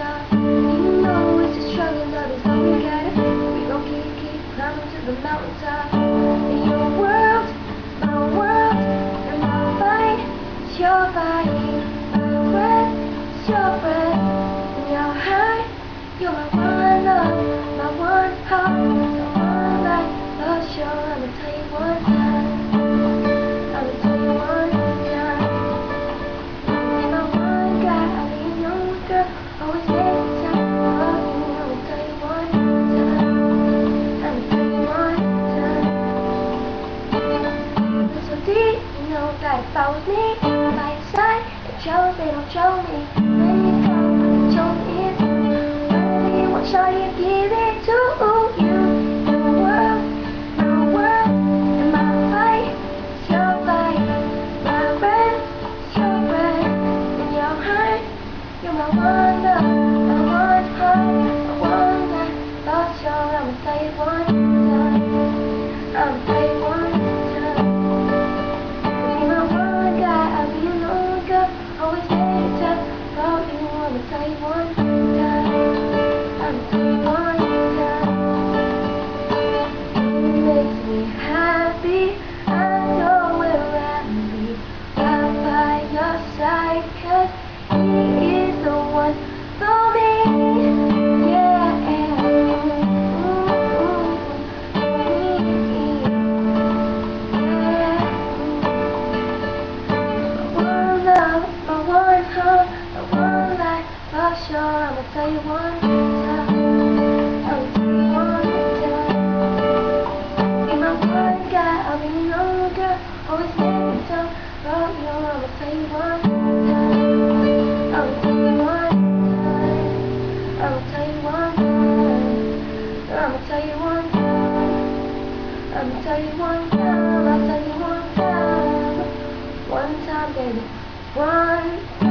side. You know it's a struggle, love is all we got. We gon' keep, keep climbing to the mountaintop. In your world, my world, and my fight, it's your fight. My breath, it's your breath. Gotta follow me by your side. They chose, they don't show me. When you come, me it's Whatever you want, sure you 'Cause he is the one for me. Yeah. Love, one heart, my one life, for sure. I'ma tell you one time. Tell. Always make me talk about you. I'ma tell you one I'ma tell you one time. I'll tell you one time. One time, baby. One